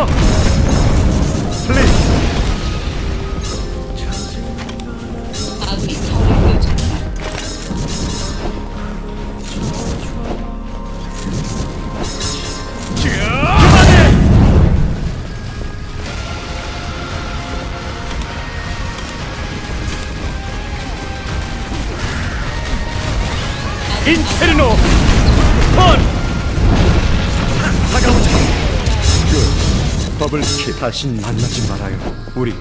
서 플레이 인페르노 버블 스킬 다신 만나지 말아요. 우리